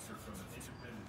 answer from the discipline